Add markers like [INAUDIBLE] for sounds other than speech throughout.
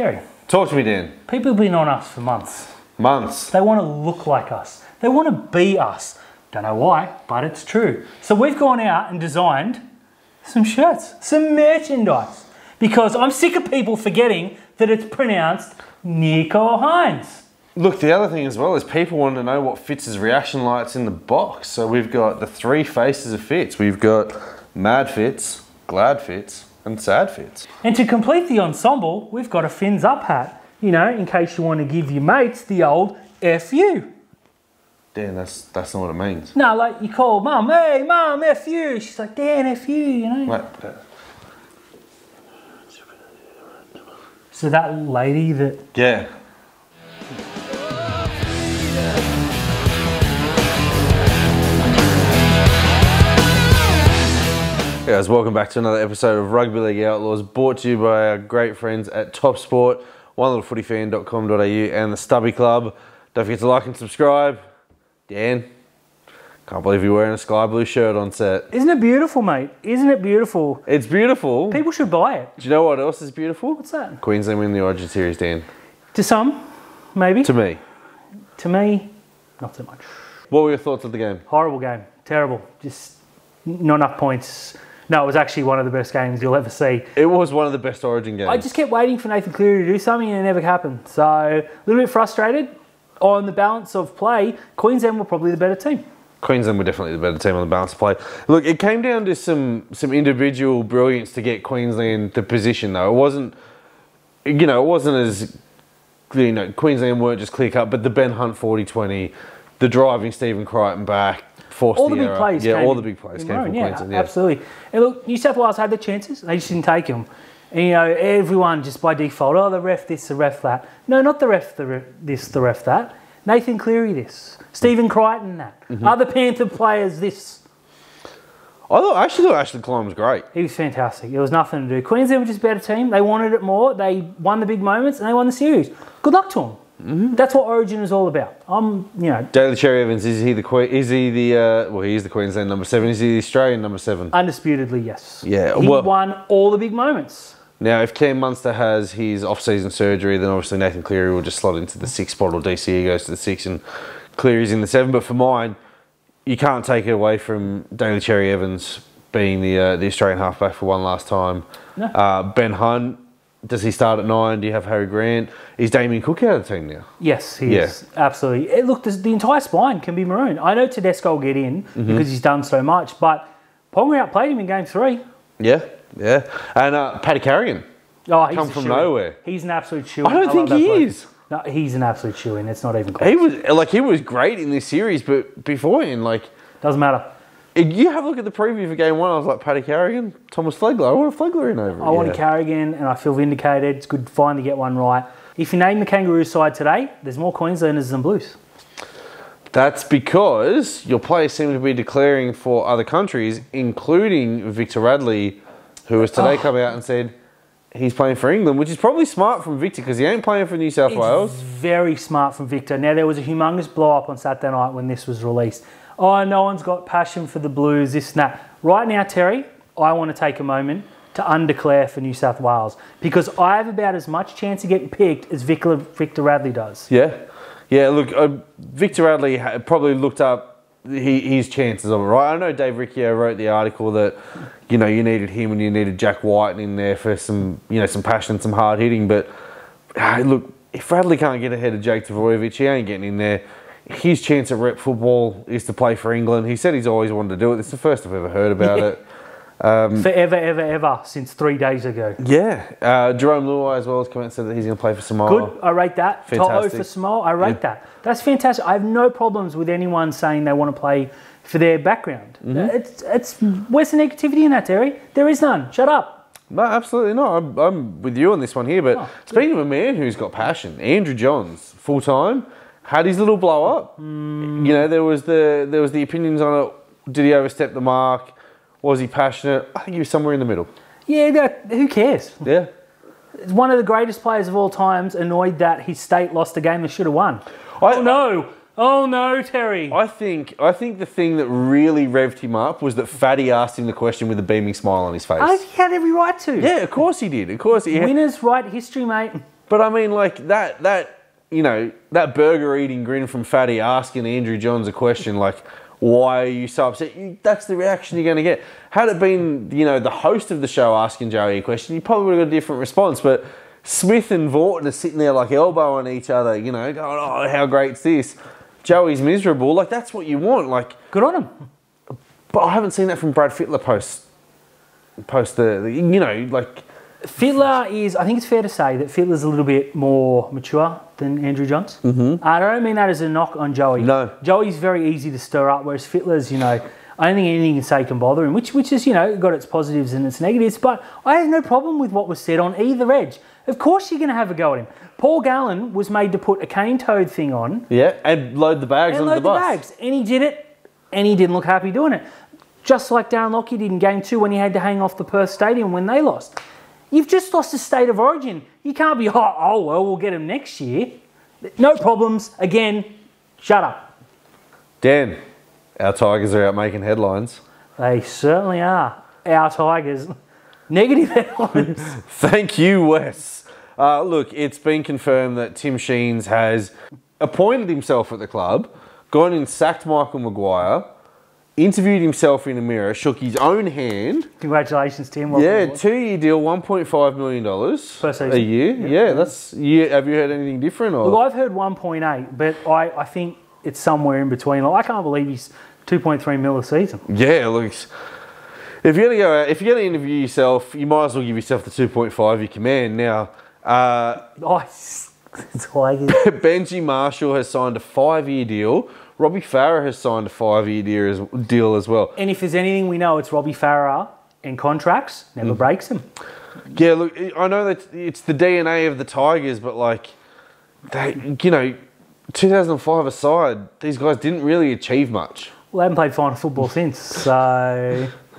Terry, Talk to me, Dan. people have been on us for months. Months. They want to look like us. They want to be us. Don't know why, but it's true. So we've gone out and designed some shirts, some merchandise. Because I'm sick of people forgetting that it's pronounced Nicho Hynes. Look, the other thing as well is people want to know what Fitz's reaction lights in the box. So we've got the three faces of Fitz. We've got Mad Fitz, Glad Fitz, and Sad Fitz. And to complete the ensemble, we've got a fins up hat. You know, in case you want to give your mates the old FU. Dan, that's that's not what it means. No, like you call mum, hey mum, FU. She's like, Dan, FU, you know. Wait, uh, So that lady that yeah. Hey guys, welcome back to another episode of Rugby League Outlaws, brought to you by our great friends at Top Sport, onelittlefootyfan.com.au, and the Stubby Club. Don't forget to like and subscribe. Dan, can't believe you're wearing a sky blue shirt on set. Isn't it beautiful, mate? Isn't it beautiful? It's beautiful. People should buy it. Do you know what else is beautiful? What's that? Queensland win the Origin Series, Dan. To some, maybe. To me. To me, not so much. What were your thoughts of the game? Horrible game. Terrible. Just not enough points. No, it was actually one of the best games you'll ever see. It was one of the best Origin games. I just kept waiting for Nathan Cleary to do something and it never happened. So a little bit frustrated. On the balance of play, Queensland were probably the better team. Queensland were definitely the better team on the balance of play. Look, it came down to some some individual brilliance to get Queensland the position though. It wasn't you know, it wasn't as you know, Queensland weren't just clear cut, but the Ben Hunt 40-20, the driving Stephen Crichton back, forced All the big error. plays Yeah, came all the big plays came from yeah, Queensland. Yeah. Absolutely. And look, New South Wales had the chances, they just didn't take them. And you know, everyone just by default, oh, the ref this, the ref that. No, not the ref the ref, this, the ref that. Nathan Cleary this. Stephen Crichton that. Mm-hmm. Other Panther players this. I thought I actually thought Ashley Klein was great. He was fantastic. There was nothing to do. Queensland were just a better team. They wanted it more. They won the big moments and they won the series. Good luck to them. Mm-hmm. That's what Origin is all about. I'm, you know, Daly Cherry Evans, is he the que- is he the uh, well he is the Queensland number seven, is he the Australian number seven? undisputedly yes. Yeah, He well- won all the big moments. Now, if Cam Munster has his off-season surgery, then obviously Nathan Cleary will just slot into the six spot, or DCE goes to the six, and Cleary's in the seven. But for mine, you can't take it away from Daly Cherry Evans being the uh, the Australian halfback for one last time. No. Uh, ben Hunt, does he start at nine? Do you have Harry Grant? Is Damien Cook out of the team now? Yes, he Yeah. is. Absolutely. It, look, the, the entire spine can be maroon. I know Tedesco will get in Mm-hmm. because he's done so much, but Ponga outplayed him in game three. Yeah, yeah. And uh, Paddy Carrigan. Oh, he's Come from shoo-in. nowhere. He's an absolute shoe. I don't think he is. No, he's an absolute shoe in. It's not even close. He was like he was great in this series, but beforehand, like Doesn't matter. You have a look at the preview for game one. I was like, Paddy Carrigan, Thomas Flegler. I want a Flegler in over. I want a Carrigan and I feel vindicated. It's good fine to get one right. If you name the Kangaroo side today, there's more Queenslanders than Blues. That's because your players seem to be declaring for other countries, including Victor Radley, who has today Oh. come out and said he's playing for England, which is probably smart from Victor because he ain't playing for New South It's Wales. very smart from Victor. Now there was a humongous blow up on Saturday night when this was released. Oh, no one's got passion for the Blues, this and that. Right now, Terry, I want to take a moment to undeclare for New South Wales because I have about as much chance of getting picked as Victor, Victor Radley does. Yeah, yeah. Look, uh, Victor Radley probably looked up he, his chances of it. Right. I know Dave Riccio wrote the article that you know you needed him and you needed Jack White in there for some you know some passion, some hard hitting. But ah, look, if Radley can't get ahead of Jake Trbojevic, he ain't getting in there. His chance at rep football is to play for England. He said he's always wanted to do it. It's the first I've ever heard about Yeah. it. Um, Forever, ever, ever since three days ago. Yeah, uh, Jarome Luai as well has come out and said that he's going to play for Samoa. Good, I rate that. Fantastic. for Samoa, I rate Yeah. that. That's fantastic. I have no problems with anyone saying they want to play for their background. Mm-hmm. It's, it's where's the negativity in that, Terry? There is none. Shut up. No, absolutely not. I'm, I'm with you on this one here. But Oh, speaking of a man who's got passion, Andrew Johns, full time, had his little blow up. Hmm. You know, there was the there was the opinions on it. Did he overstep the mark? Was he passionate? I think he was somewhere in the middle. Yeah, that, who cares? Yeah. It's one of the greatest players of all times, annoyed that his state lost a game they should have won. I, Oh no! Oh no, Terry! I think I think the thing that really revved him up was that Fatty asked him the question with a beaming smile on his face. I, he had every right to. yeah, of course he did. Of course he. Winners write history, mate. But I mean, like that that you know that burger eating grin from Fatty asking Andrew Johns a question like, "Why are you so upset?" You, that's the reaction you're going to get. Had it been you know the host of the show asking Joey a question, you probably would have got a different response. But Smith and Vautin are sitting there like elbowing each other, you know, going, "Oh, how great's this?" Joey's miserable. Like that's what you want. Like, Good on him. but I haven't seen that from Brad Fittler post post the, the you know like Fittler is, I think it's fair to say that Fittler's a little bit more mature than Andrew Johns. Mm-hmm. I don't mean that as a knock on Joey. No. Joey's very easy to stir up, whereas Fittler's, you know, I don't think anything you can say can bother him, which, which is, you know, got its positives and its negatives. But I have no problem with what was said on either edge. Of course, you're going to have a go at him. Paul Gallen was made to put a cane toad thing on yeah, and load the bags and onto the the, bus. bags. And he did it, and he didn't look happy doing it. Just like Darren Lockyer did in game two when he had to hang off the Perth Stadium when they lost. You've just lost a state of origin. You can't be, oh, oh well, we'll get him next year. No problems. Again, shut up. Dan, our Tigers are out making headlines. They certainly are. Our Tigers. [LAUGHS] Negative headlines. [LAUGHS] Thank you, Wes. Uh, look, it's been confirmed that Tim Sheens has appointed himself at the club, gone and sacked Michael Maguire, interviewed himself in a mirror, shook his own hand. Congratulations, Tim. Welcome Yeah, aboard. two-year deal, one point five million dollars Per season. a year. Yeah, that's. You, have you heard anything different? Or Look, I've heard 1.8, but I, I think it's somewhere in between. Like, I can't believe he's 2.3 mil a season. yeah, look. If you're gonna go, out, if you're gonna interview yourself, you might as well give yourself the two point five you command. Now, uh, [LAUGHS] it's [LAUGHS] Benji Marshall has signed a five-year deal. Robbie Farah has signed a five-year deal as, deal as well. And if there's anything we know, it's Robbie Farah and contracts never mm. breaks them. Yeah, look, I know that it's the DNA of the Tigers, but like, they, you know, 2005 aside, these guys didn't really achieve much. Well, I haven't played final football since. So, [LAUGHS]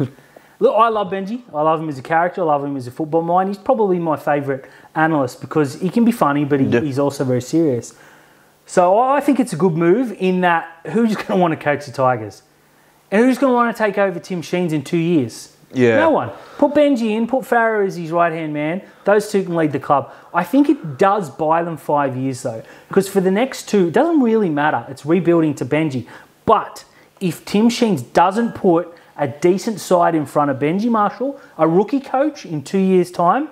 look, I love Benji. I love him as a character. I love him as a football mind. He's probably my favourite analyst because he can be funny, but he, Yeah. he's also very serious. So I think it's a good move in that who's going to want to coach the Tigers, and who's going to want to take over Tim Sheens in two years? Yeah. No one. Put Benji in, put Farah as his right hand man. Those two can lead the club. I think it does buy them five years though, because for the next two, it doesn't really matter. It's rebuilding to Benji. But if Tim Sheens doesn't put a decent side in front of Benji Marshall, a rookie coach in two years' time,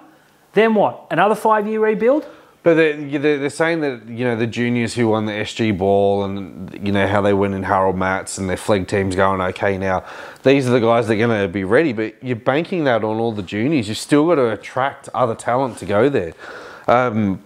then what? Another five year rebuild? But they're, they're saying that you know the juniors who won the SG Ball and you know how they went in Harold Matts and their flag team's going okay now. These are the guys that are going to be ready. But you're banking that on all the juniors. You've still got to attract other talent to go there. Um,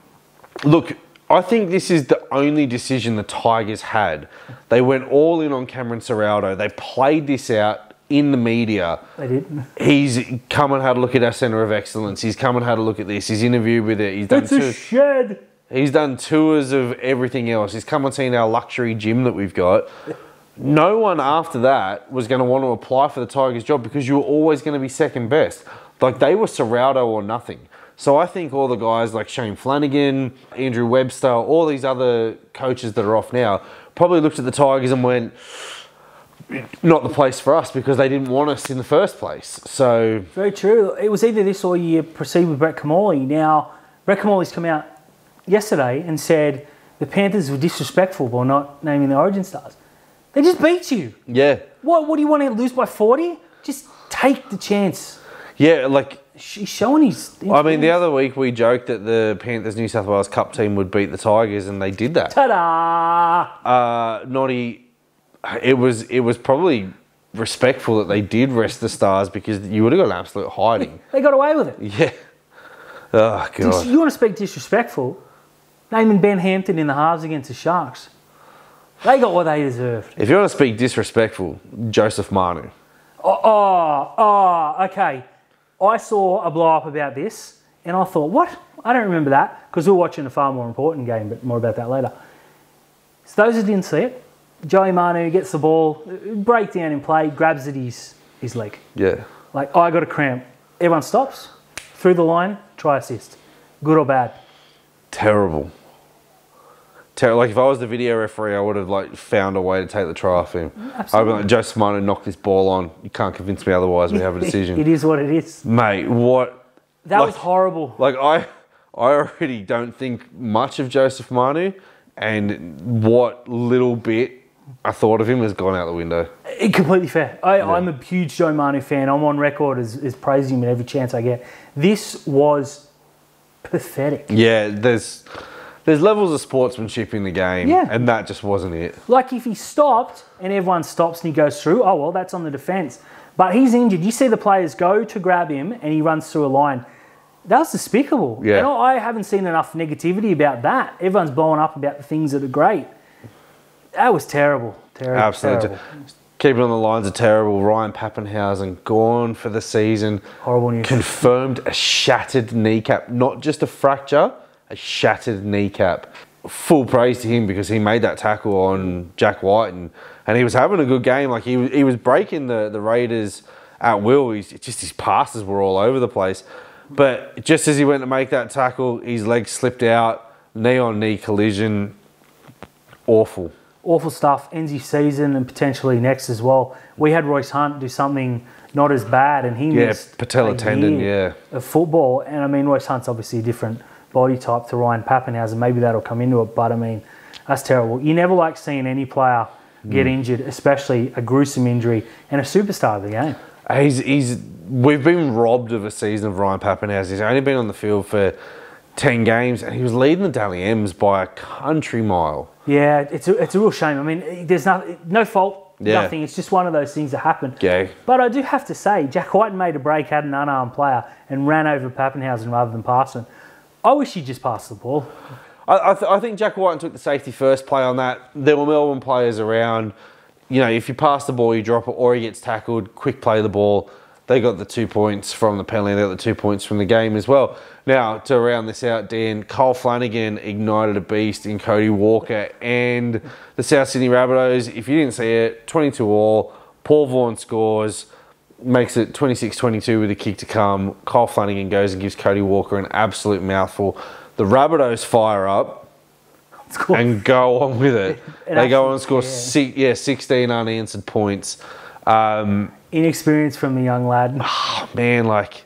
look, I think this is the only decision the Tigers had. They went all in on Cameron Ciraldo. They played this out in the media. They did. He's come and had a look at our centre of excellence. He's come and had a look at this. He's interviewed with it. He's done It's a shed. He's done tours of everything else. He's come and seen our luxury gym that we've got. No one after that was going to want to apply for the Tigers job because you were always going to be second best. Like they were Ciraldo or nothing. So I think all the guys like Shane Flanagan, Andrew Webster, all these other coaches that are off now probably looked at the Tigers and went, not the place for us because they didn't want us in the first place. So Very true. It was either this or you proceed with Brett Kimmorley. Now, Brett Kimmorley's come out yesterday and said the Panthers were disrespectful by not naming the Origin stars. They just beat you. yeah, What? What do you want to lose by forty? Just take the chance. yeah, like He's showing his. I mean, the other week we joked that the Panthers New South Wales Cup team would beat the Tigers, and they did that. ta-da! Uh, Noddy, it was it was probably respectful that they did rest the stars because you would have got an absolute hiding. They got away with it. Yeah. Oh god. You want to speak disrespectful? Naming Ben Hampton in the halves against the Sharks. They got what they deserved. If you want to speak disrespectful, Joseph Manu. Oh, oh, oh, okay. I saw a blow up about this and I thought, what? I don't remember that because we are watching a far more important game, but more about that later. So those who didn't see it, Joey Manu gets the ball, breakdown in play, grabs at his, his leg. Yeah. Like, oh, I got a cramp. Everyone stops, through the line, try assist. Good or bad? Terrible. Ter- like if I was the video referee, I would have like found a way to take the try off him. Mm, I'd be like, Joseph Manu, knock this ball on. You can't convince me otherwise. We have a [LAUGHS] decision. it is what it is. Mate, what That was horrible. Like I, I already don't think much of Joseph Manu, and what little bit I thought of him as gone out the window. It, completely fair. I, I'm a huge Joe Manu fan. I'm on record as, as praising him at every chance I get. This was pathetic. Yeah, there's there's levels of sportsmanship in the game, Yeah. and that just wasn't it. Like if he stopped and everyone stops and he goes through, oh well, that's on the defence. But he's injured. You see the players go to grab him and he runs through a line. That was despicable. Yeah. And I haven't seen enough negativity about that. Everyone's blowing up about the things that are great. That was terrible. Terrible. Absolutely. Terrible. Keeping on the lines of terrible. Ryan Papenhuyzen gone for the season. Horrible news. Confirmed a shattered kneecap, not just a fracture, a shattered kneecap. Full praise to him because he made that tackle on Jack Wighton and, and he was having a good game. Like he was, he was breaking the, the Raiders at will. He's just his passes were all over the place. But just as he went to make that tackle, his leg slipped out, knee on knee collision. Awful. Awful stuff. Ends his season and potentially next as well. We had Royce Hunt do something not as bad, and he Yeah, missed patella a tendon, year of football. And I mean, Royce Hunt's obviously a different body type to Ryan Papenhuyzen. Maybe that'll come into it, but I mean, that's terrible. You never like seeing any player get Mm. injured, especially a gruesome injury and a superstar of the game. He's, he's we've been robbed of a season of Ryan Papenhuyzen. He's only been on the field for ten games, and he was leading the Dally M's by a country mile. Yeah, it's a, it's a real shame. I mean, there's no, no fault, Yeah. nothing. It's just one of those things that happen. Yeah. But I do have to say, Jack Wighton made a break, had an unarmed player, and ran over Papenhuyzen rather than passing. I wish he'd just passed the ball. I, I, th- I think Jack White took the safety first play on that. There were Melbourne players around. You know, if you pass the ball, you drop it, or he gets tackled. Quick play the ball. They got the two points from the penalty. They got the two points from the game as well. Now to round this out, Dan Kyle Flanagan ignited a beast in Cody Walker and the South Sydney Rabbitohs. If you didn't see it, 22 all. Paul Vaughan scores makes it 26-22 with a kick to come. Kyle Flanagan goes and gives Cody Walker an absolute mouthful. The Rabbitohs fire up cool. and go on with it. [LAUGHS] It they go on and score yeah. six, yeah, 16 unanswered points. Um, Inexperience from the young lad. [SIGHS] man, like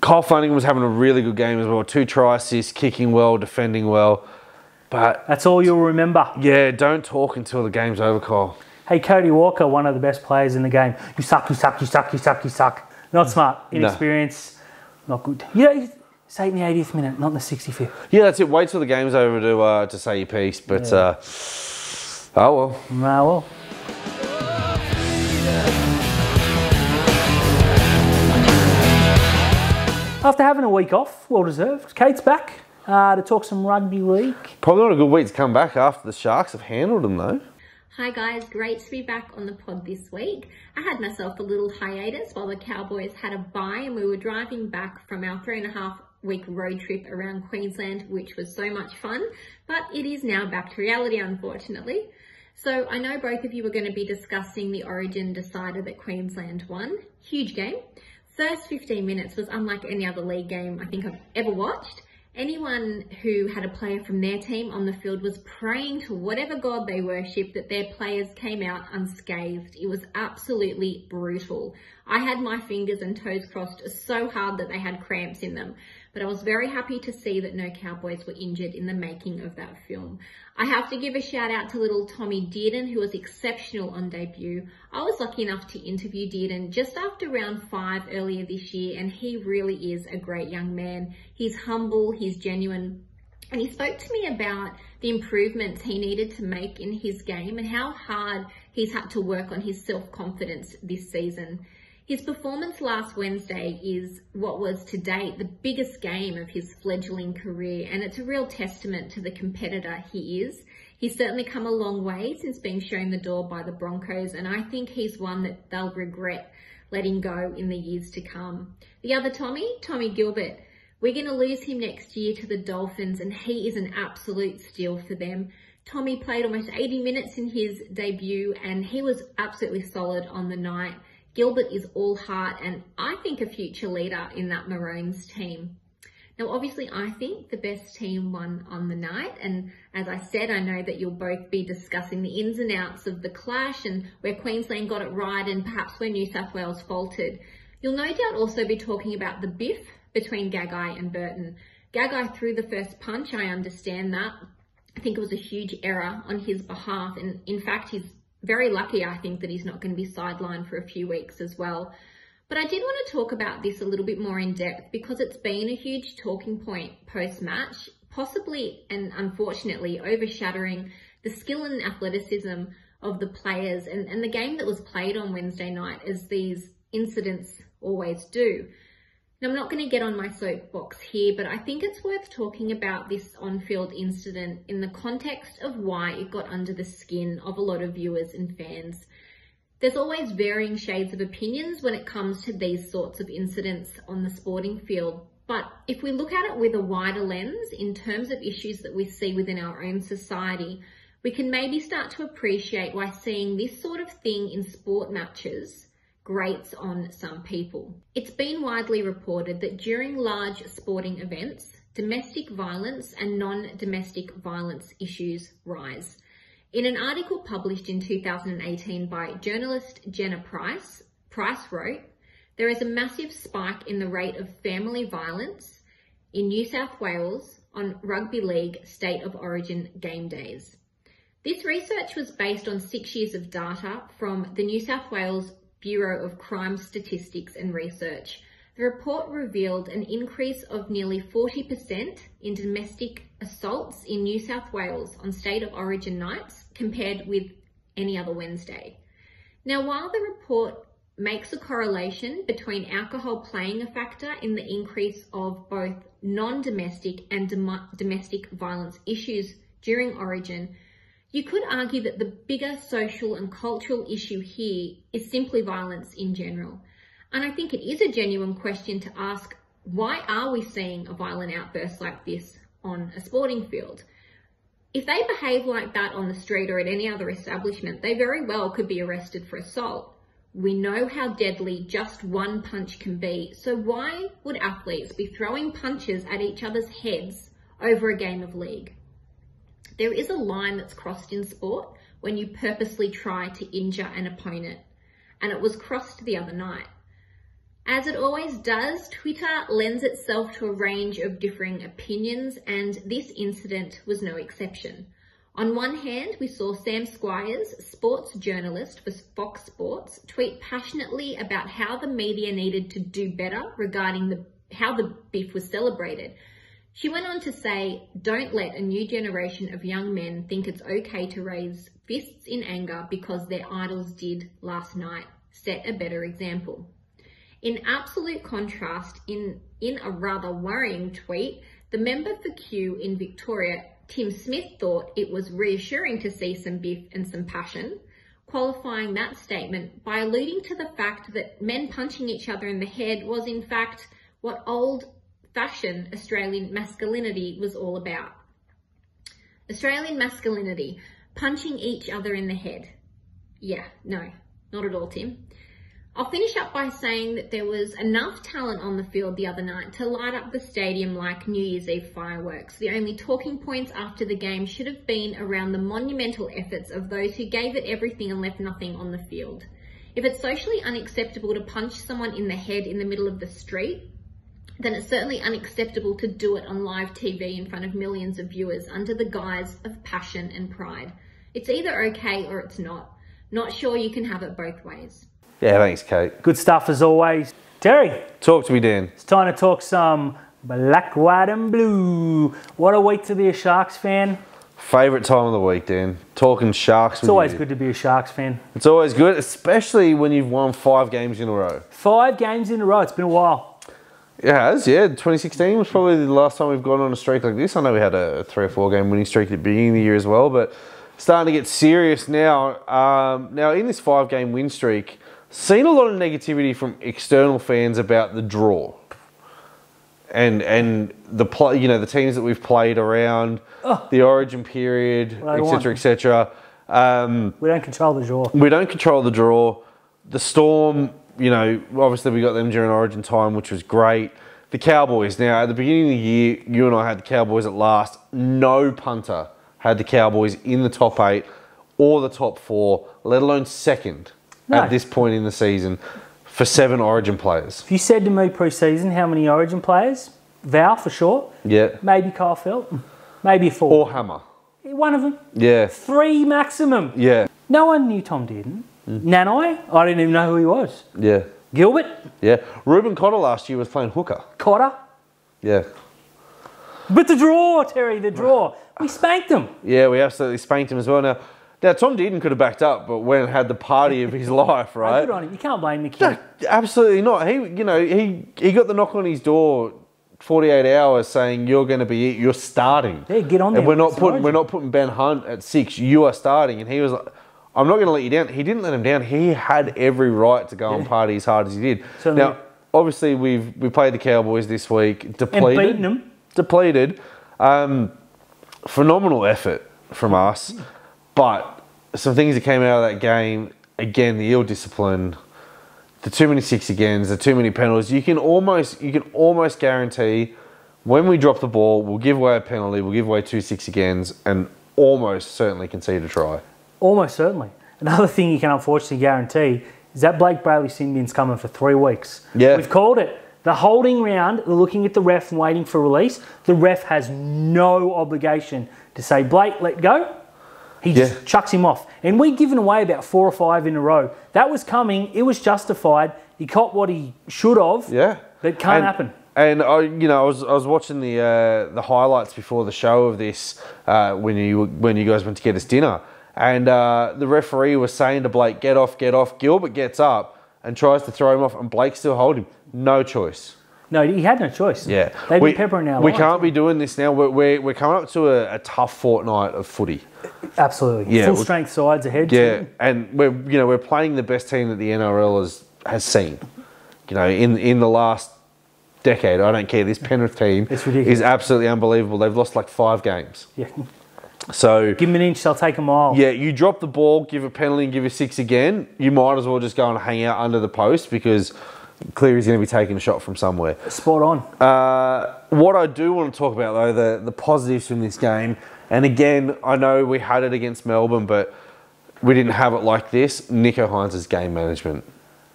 Kyle Flanagan was having a really good game as well. Two try assists, kicking well, defending well. But That's all you'll remember. yeah, don't talk until the game's over, Kyle. Hey, Cody Walker, one of the best players in the game. You suck, you suck, you suck, you suck, you suck. Not smart. Inexperience. Not good. Yeah, say it in the 80th minute, not in the 65th. Yeah, that's it. Wait till the game's over to uh, to say your piece. But uh, oh well. Well. After having a week off, well deserved, Kate's back uh, to talk some rugby league. Probably not a good week to come back after the Sharks have handled them though. Hi guys, great to be back on the pod this week. I had myself a little hiatus while the Cowboys had a bye and we were driving back from our three and a half week road trip around Queensland, which was so much fun, but it is now back to reality unfortunately. So I know both of you are going to be discussing the Origin decider that Queensland won. Huge game. First 15 minutes was unlike any other league game I think I've ever watched. Anyone who had a player from their team on the field was praying to whatever god they worshipped that their players came out unscathed. It was absolutely brutal. I had my fingers and toes crossed so hard that they had cramps in them, but I was very happy to see that no Cowboys were injured in the making of that film. I have to give a shout out to little Tommy Dearden, who was exceptional on debut. I was lucky enough to interview Dearden just after round five earlier this year, and he really is a great young man. He's humble, he's genuine, and he spoke to me about the improvements he needed to make in his game and how hard he's had to work on his self confidence this season. His performance last Wednesday is what was to date the biggest game of his fledgling career, and it's a real testament to the competitor he is. He's certainly come a long way since being shown the door by the Broncos, and I think he's one that they'll regret letting go in the years to come. The other Tommy, Tommy Gilbert, we're going to lose him next year to the Dolphins, and he is an absolute steal for them. Tommy played almost 80 minutes in his debut, and he was absolutely solid on the night. Gilbert is all heart and I think a future leader in that Maroons team. Now, obviously, I think the best team won on the night. And as I said, I know that you'll both be discussing the ins and outs of the clash and where Queensland got it right and perhaps where New South Wales faltered. You'll no doubt also be talking about the biff between Gagai and Burton. Gagai threw the first punch, I understand that. I think it was a huge error on his behalf. And in fact, he's very lucky, I think, that he's not going to be sidelined for a few weeks as well. But I did want to talk about this a little bit more in depth because it's been a huge talking point post match, possibly and unfortunately overshadowing the skill and athleticism of the players and, and the game that was played on Wednesday night, as these incidents always do. Now, I'm not going to get on my soapbox here, but I think it's worth talking about this on field incident in the context of why it got under the skin of a lot of viewers and fans. There's always varying shades of opinions when it comes to these sorts of incidents on the sporting field. But if we look at it with a wider lens in terms of issues that we see within our own society, we can maybe start to appreciate why seeing this sort of thing in sport matches grates on some people. It's been widely reported that during large sporting events, domestic violence and non-domestic violence issues rise. In an article published in 2018 by journalist Jenna Price, Price wrote, there is a massive spike in the rate of family violence in New South Wales on rugby league state of origin game days. This research was based on six years of data from the New South Wales Bureau of Crime Statistics and Research. The report revealed an increase of nearly 40% in domestic assaults in New South Wales on state of origin nights compared with any other Wednesday. Now, while the report makes a correlation between alcohol playing a factor in the increase of both non-domestic and dom domestic violence issues during origin, you could argue that the bigger social and cultural issue here is simply violence in general. And I think it is a genuine question to ask, why are we seeing a violent outburst like this on a sporting field? If they behave like that on the street or at any other establishment, they very well could be arrested for assault. We know how deadly just one punch can be, so why would athletes be throwing punches at each other's heads over a game of league? There is a line that's crossed in sport when you purposely try to injure an opponent, and it was crossed the other night. As it always does, Twitter lends itself to a range of differing opinions, and this incident was no exception. On one hand, we saw Sam Squiers, sports journalist for Fox Sports, tweet passionately about how the media needed to do better regarding the, how the beef was celebrated, she went on to say, don't let a new generation of young men think it's okay to raise fists in anger because their idols did last night. Set a better example. In absolute contrast, in, in a rather worrying tweet, the member for Kew in Victoria, Tim Smith, thought it was reassuring to see some biff and some passion, qualifying that statement by alluding to the fact that men punching each other in the head was in fact what old fashion Australian masculinity was all about. Australian masculinity, punching each other in the head. Yeah, no, not at all, Tim. I'll finish up by saying that there was enough talent on the field the other night to light up the stadium like New Year's Eve fireworks. The only talking points after the game should have been around the monumental efforts of those who gave it everything and left nothing on the field. If it's socially unacceptable to punch someone in the head in the middle of the street, then it's certainly unacceptable to do it on live TV in front of millions of viewers under the guise of passion and pride. It's either okay or it's not. Not sure you can have it both ways. Yeah, thanks, Kate. Good stuff as always. Terry, Talk to me, Dan. it's time to talk some black, white, and blue. What a week to be a Sharks fan. Favourite time of the week, Dan. Talking Sharks It's always good to be a Sharks fan. It's always good, especially when you've won five games in a row. Five games in a row. It's been a while. It has, yeah. 2016 was probably the last time we've gone on a streak like this. I know we had a three or four game winning streak at the beginning of the year as well, but starting to get serious now. Um, now, in this five game win streak, seen a lot of negativity from external fans about the draw. And and the play, you know, the teams that we've played around the Origin period, etc., etc. Um, We don't control the draw. we don't control the draw. The Storm, you know, obviously we got them during Origin time, which was great. The Cowboys. Now, at the beginning of the year, you and I had the Cowboys at last. No punter had the Cowboys in the top eight or the top four, let alone second No. at this point in the season for seven Origin players. If you said to me pre-season how many Origin players, Val for sure. Yeah. Maybe Kyle Feldt. Maybe four. Or Hammer. One of them. Yeah. Three maximum. Yeah. No one knew Tom Dearden. Mm. Nanai, I didn't even know who he was. Yeah. Gilbert, Yeah. Reuben Cotter last year was playing hooker. Cotter. Yeah. But the draw, Terry, the draw. We spanked them. Yeah, we absolutely spanked him as well. Now, now Tom Dearden could have backed up, but went and had the party of his [LAUGHS] life, right? Good on him. You can't blame the kid. No, absolutely not. He, you know, he he got the knock on his door, forty eight hours, saying you're going to be you're starting. Yeah, get on And there. we're not putting we're not putting Ben Hunt at six. You are starting, and he was like. I'm not going to let you down. He didn't let him down. He had every right to go and party as hard as he did. Certainly. Now, obviously, we've we played the Cowboys this week, depleted, beaten 'em. depleted. Um, phenomenal effort from us, but some things that came out of that game again, the ill discipline, the too many six agains, the too many penalties. You can almost you can almost guarantee when we drop the ball, we'll give away a penalty, we'll give away two six agains, and almost certainly concede a try. Almost certainly. Another thing you can unfortunately guarantee is that Blayke Brailey sin bin's coming for three weeks. Yeah. We've called it. The holding round, the looking at the ref and waiting for release, the ref has no obligation to say, Blayke, let go. He just Yeah. chucks him off. And we've given away about four or five in a row. That was coming. It was justified. He caught what he should have. Yeah, But it can't And- happen. And I, you know, I was I was watching the uh, the highlights before the show of this uh, when you when you guys went to get us dinner, and uh, the referee was saying to Blayke, "Get off, get off." Gilbert gets up and tries to throw him off, and Blayke still hold him. No choice. No, he had no choice. Yeah, They've we, been peppering our We lines, can't be doing this now. We're, we're, we're coming up to a, a tough fortnight of footy. Absolutely. Yeah, Full strength sides ahead. Yeah, too. and we're you know we're playing the best team that the NRL has has seen. You know, in in the last decade, I don't care. This Penrith team It's ridiculous. is absolutely unbelievable. They've lost like five games. Yeah. So Give him an inch, they'll take a mile. yeah, you drop the ball, give a penalty, and give a six again. You might as well just go and hang out under the post because Cleary's going to be taking a shot from somewhere. Spot on. Uh, what I do want to talk about though, the the positives from this game, and again, I know we had it against Melbourne, but we didn't have it like this. Nicho Hynes' game management,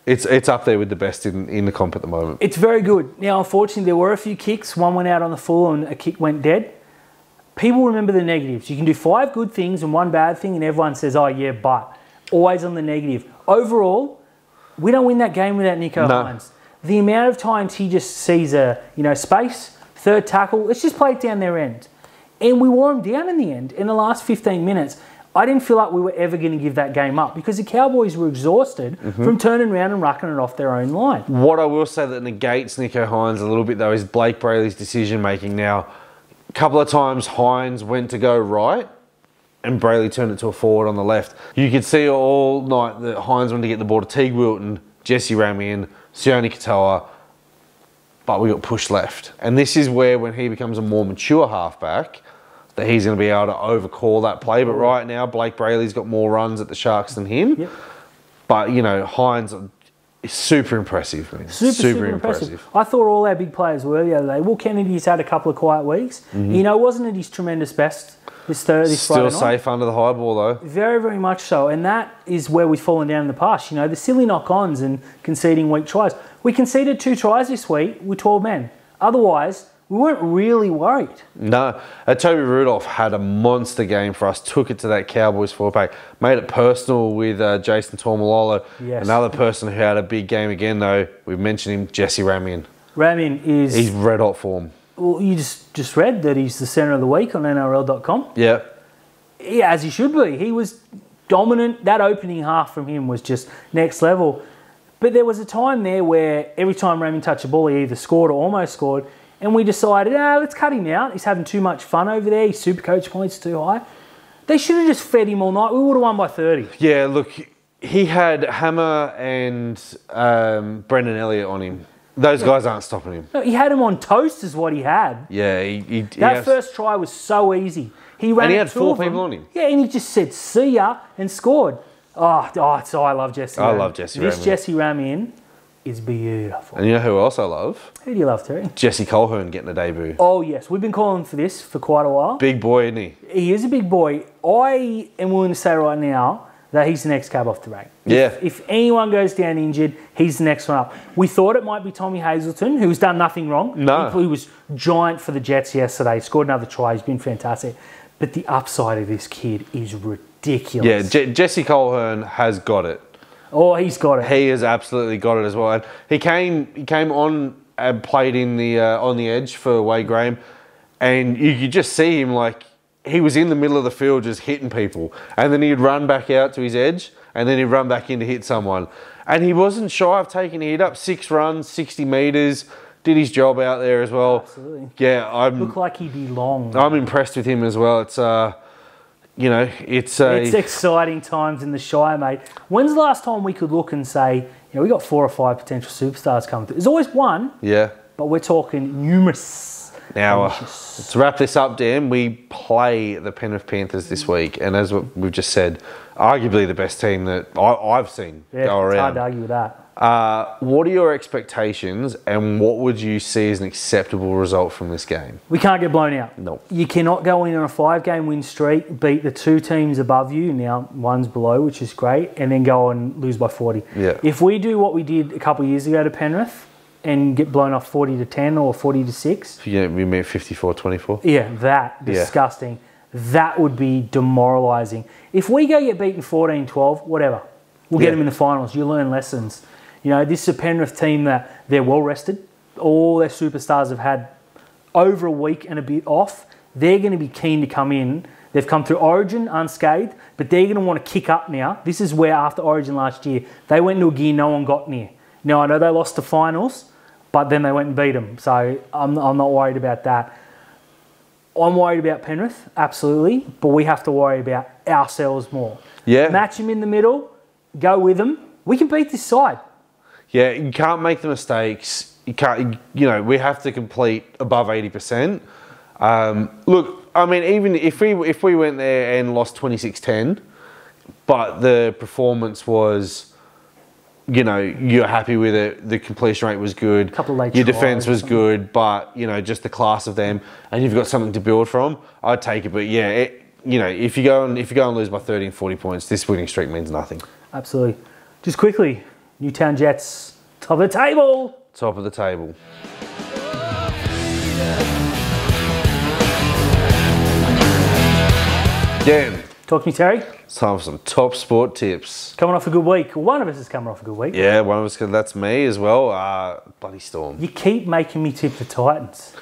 it's it's up there with the best in, in the comp at the moment. It's very good. Now, unfortunately, there were a few kicks. One went out on the full and a kick went dead. People remember the negatives. You can do five good things and one bad thing, and everyone says, oh, yeah, but. Always on the negative. Overall, we don't win that game without Nicho No. Hynes. The amount of times he just sees a, you know, space, third tackle, let's just play it down their end. And we wore him down in the end. In the last 15 minutes, I didn't feel like we were ever going to give that game up because the Cowboys were exhausted mm-hmm. from turning around and rucking it off their own line. What I will say that negates Nicho Hynes a little bit though is Blayke Brailey's decision making. Now, a couple of times Hynes went to go right, and Brailey turned it to a forward on the left. You could see all night that Hynes wanted to get the ball to Teig Wilton, Jesse Ramien, Sione Katoa, but we got pushed left. And this is where, when he becomes a more mature halfback, that he's going to be able to overcall that play. But right now, Blayke Brailey's got more runs at the Sharks than him. Yep. But you know, Hynes super impressive. Man. Super, super, impressive. I thought all our big players were the other day. Will Kennedy's had a couple of quiet weeks. You know, wasn't at his tremendous best this Thursday, Mm-hmm. Still Friday night. safe under the high ball though. Very, very much so. And that is where we've fallen down in the past. You know, the silly knock-ons and conceding weak tries. We conceded two tries this week with 12 men. Otherwise, we weren't really worried. No, uh, Toby Rudolf had a monster game for us. Took it to that Cowboys four pack. Made it personal with uh, Jason Taumalolo. Yes. Another person who had a big game again though. We've mentioned him, Jesse Ramien. Ramien is, He's red hot form. well, you just, just read that he's the centre of the week on NRL.com. Yeah. Yeah, as he should be. He was dominant. That opening half from him was just next level. But there was a time there where every time Ramien touched a ball, he either scored or almost scored. And we decided, ah, let's cut him out. He's having too much fun over there. His super coach points too high. They should have just fed him all night. We would have won by 30. Yeah, look, he had Hammer and um, Brendan Elliott on him. Those guys aren't stopping him. No, he had him on toast, is what he had. Yeah, he, he, he That has- first try was so easy. He ran And he had four people on him. Yeah, and he just said "see ya" and scored. Oh, oh oh I love Jesse. I Ramien. love Jesse This Ramien. Jesse Ramien is beautiful. And you know who else I love? Who do you love, Terry? Jesse Colquhoun getting a debut. Oh yes, we've been calling for this for quite a while. Big boy, isn't he? He is a big boy. I am willing to say right now that he's the next cab off the rank. If- Yeah. If, anyone goes down injured, he's the next one up. We thought it might be Tommy Hazelton, who's done nothing wrong. No. He, he was giant for the Jets yesterday. Scored another try. He's been fantastic. But the upside of this kid is ridiculous. Yeah, Je- Jesse Colquhoun has got it. Oh, he's got it. He has absolutely got it as well. And he came he came on and played in the uh, on the edge for Wade Graham, and you could just see him like he was in the middle of the field just hitting people, and then he'd run back out to his edge, and then he'd run back in to hit someone, and he wasn't shy of taking a hit up six runs, sixty meters, did his job out there as well. Absolutely. Yeah, I'm Look like he belonged. I'm impressed with him as well. It's uh, you know, it's a It's exciting times in the Shire, mate. When's the last time we could look and say, you know, we got four or five potential superstars coming through? There's always one, yeah. but we're talking numerous. Now, uh, wrap this up, Dan, we play the Penrith Panthers this week, and as we've just said, arguably the best team that I, I've seen Yeah, go it's hard to argue with that. Uh, what are your expectations, and what would you see as an acceptable result from this game? We can't get blown out. No. You cannot go in on a five game win streak, beat the two teams above you, now one's below, which is great, and then go and lose by 40. Yeah. If we do what we did a couple of years ago to Penrith and get blown off 40 to 10 or 40 to 6, You know, we meant 54-24. yeah, that, Yeah. disgusting. That would be demoralising. If we go get beaten 14 12, whatever, we'll get them in the finals. You learn lessons. You know, this is a Penrith team that they're well rested. All their superstars have had over a week and a bit off. They're going to be keen to come in. They've come through Origin unscathed, but they're going to want to kick up now. This is where after Origin last year, they went into a gear no one got near. Now, I know they lost the finals, but then they went and beat them. So I'm, I'm not worried about that. I'm worried about Penrith, absolutely, but we have to worry about ourselves more. Yeah. Match them in the middle, go with them. We can beat this side. Yeah, you can't make the mistakes. You can't, you know, we have to complete above 80%. Um, look, I mean, even if we if we went there and lost 26-10, but the performance was, you know, you're happy with it, the completion rate was good, Couple of late your defense was good, but, you know, just the class of them, and you've got something to build from, I'd take it. But yeah, it, you know, if you go and if you go and lose by 30 and 40 points, this winning streak means nothing. Absolutely. Just quickly, Newtown Jets, top of the table. Top of the table. Dan, Talk to me, Terry. it's time for some top sport tips. Coming off a good week. One of us is coming off a good week. Yeah, one of us, that's me as well. Uh, bloody Storm. You keep making me tip the Titans.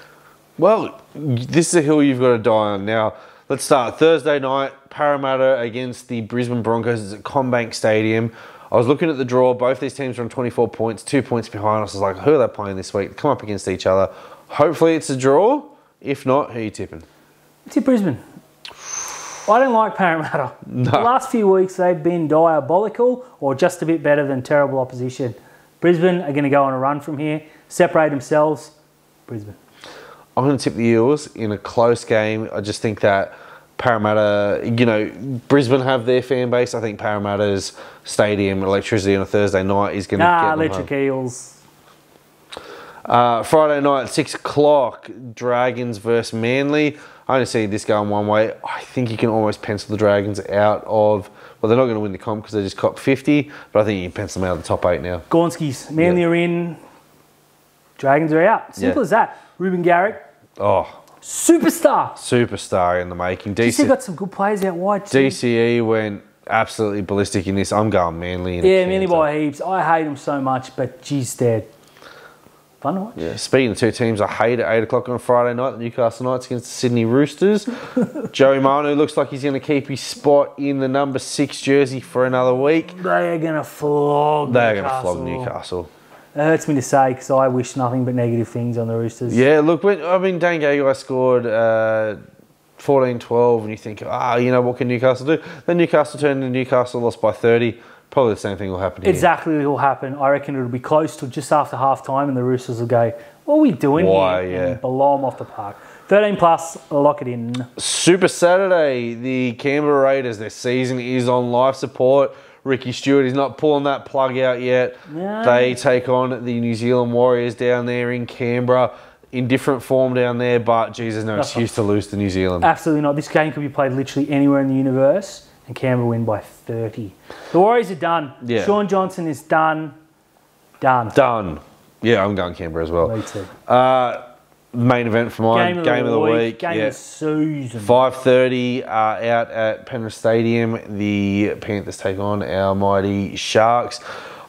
Well, this is a hill you've got to die on. Now, let's start. Thursday night, Parramatta against the Brisbane Broncos. At CommBank Stadium. I was looking at the draw. Both these teams are on 24 points, two points behind us. I was like, who are they playing this week? They come up against each other. Hopefully, it's a draw. If not, who are you tipping? Tip Brisbane. I don't like Parramatta. The last few weeks they've been diabolical or just a bit better than terrible opposition. Brisbane are going to go on a run from here, separate themselves. Brisbane. I'm going to tip the Eels in a close game. I just think that Parramatta, you know, Brisbane have their fan base. I think Parramatta's stadium electricity on a Thursday night is going to Nah, get them electric home. eels. Uh, Friday night, six o'clock, Dragons versus Manly. I only see this going one way. I think you can almost pencil the Dragons out of. Well, they're not going to win the comp because they just cop 50, but I think you can pencil them out of the top eight now. Gornskis. Manly Yeah. are in. Dragons are out. Simple Yeah. as that. Reuben Garrick, Oh, superstar. superstar in the making. DC, got some good players out wide. too. DCE went absolutely ballistic in this. I'm going Manly. In Yeah, Manly by heaps. I hate them so much, but geez, they're fun to watch. Yeah, speaking of two teams I hate at 8 o'clock on Friday night, the Newcastle Knights against the Sydney Roosters. [LAUGHS] Joey Manu looks like he's going to keep his spot in the number six jersey for another week. They are going to flog They are going to flog Newcastle. It hurts me to say because I wish nothing but negative things on the Roosters. Yeah, look, when, I mean, Dane Gagai scored uh, 14 12, and you think, ah, you know, what can Newcastle do? Then Newcastle turned into Newcastle, lost by 30. Probably the same thing will happen here. Exactly it will happen. I reckon it'll be close to just after half time, and the Roosters will go, What are we doing Why, here? yeah. And blow them off the park. 13 plus, lock it in. Super Saturday, the Canberra Raiders, their season is on life support. Ricky Stuart is not pulling that plug out yet. No. They take on the New Zealand Warriors down there in Canberra in different form down there, but there's no excuse to lose to New Zealand. Absolutely not. This game could be played literally anywhere in the universe. and Canberra win by 30. The Warriors are done. Yeah. Shaun Johnson is done. Done. Done. Yeah, I'm going Canberra as well. Me too. Uh, main event for mine. Game of the week. Game yeah. of the season. 5.30 uh, out at Penrith Stadium. The Panthers take on our mighty Sharks.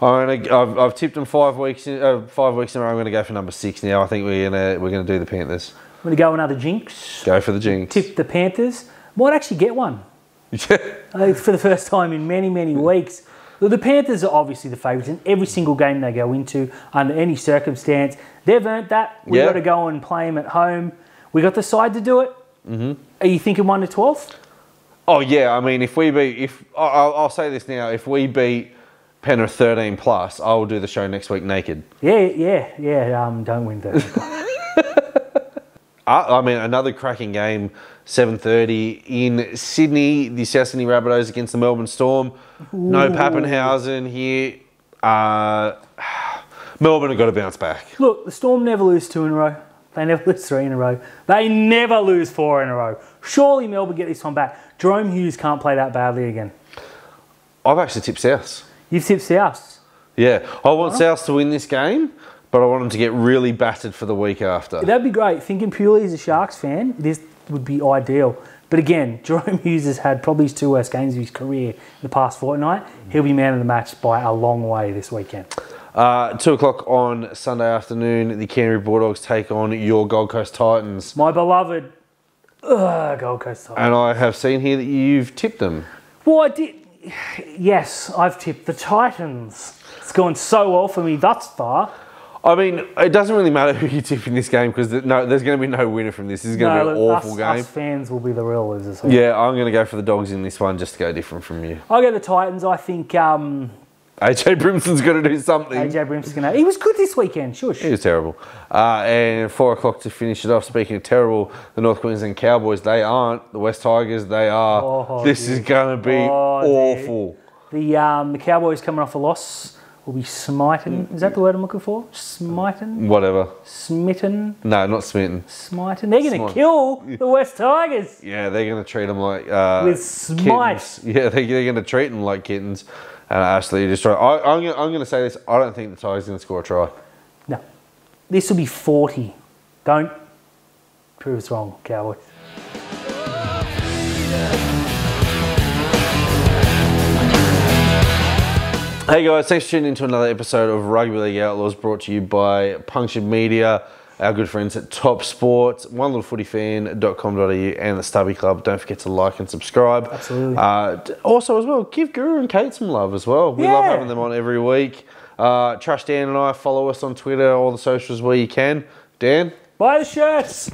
I'm gonna, I've, I've tipped them five weeks. In, uh, five weeks in a row. I'm going to go for number six now. I think we're gonna we're gonna do the Panthers. I'm going to go another jinx. Go for the Jinx. Tip the Panthers. Might actually get one. [LAUGHS] For the first time in many, many weeks. Well, the Panthers are obviously the favourites in every single game they go into under any circumstance. They've earned that. We've yep. got to go and play them at home. We got the side to do it. Mm-hmm. Are you thinking 1 to 12? Oh, yeah. I mean, if we beat, if I'll, I'll say this now, if we beat Penrith 13 plus, I will do the show next week naked. Yeah, yeah, yeah. Um, don't win 13 [LAUGHS] I mean, another cracking game, 7:30 in Sydney. The South Sydney Rabbitohs against the Melbourne Storm. No Papenhuyzen here. Uh, [SIGHS] Melbourne have got to bounce back. Look, the Storm never lose two in a row. They never lose three in a row. They never lose four in a row. Surely Melbourne get this one back. Jahrome Hughes can't play that badly again. I've actually tipped South. You've tipped South. Yeah, I want South to win this game, but I want them to get really battered for the week after. That'd be great. Thinking purely as a Sharks fan, this would be ideal. But again, [LAUGHS] Jahrome Hughes has had probably his two worst games of his career in the past fortnight. He'll be man of the match by a long way this weekend. Uh, two o'clock on Sunday afternoon, the Canterbury Bulldogs take on your Gold Coast Titans. My beloved ugh, Gold Coast Titans. And I have seen here that you've tipped them. Well, I did. Yes, I've tipped the Titans. It's gone so well for me thus far. I mean, it doesn't really matter who you tip in this game because no, there's going to be no winner from this. This is going to No, be an look, awful us, game. us fans will be the real losers. here. Yeah, I'm going to go for the Dogs in this one just to go different from you. I'll go the Titans. I think um, AJ Brimson's going to do something. AJ Brimson's going to. He was good this weekend. Shush. He was terrible. Uh, and four o'clock to finish it off. Speaking of terrible, the North Queensland Cowboys, they aren't. The West Tigers, they are. Oh, this dear. is going to be Oh, awful. The um, the Cowboys coming off a loss will be smitten. Is that the word I'm looking for? Smitten, Whatever. smitten, No, not smitten. smitten. They're going to kill the West Tigers. Yeah, they're going to treat them like uh, With smite. kittens. Yeah, they, they're going to treat them like kittens and absolutely destroy. I, I'm going to say this. I don't think the Tigers are going to score a try. No, this will be 40. Don't prove us wrong, Cowboys. Hey guys, thanks for tuning into another episode of Rugby League Outlaws brought to you by Punktured Media, our good friends at Top Sports, onelittlefootyfan.com.au and the Stubby Club. Don't forget to like and subscribe. Absolutely. Uh, also as well, give Guru and Kate some love as well. We yeah. love having them on every week. Uh, Trash Dan and I follow us on Twitter, all the socials where you can. Dan? Buy the shirts!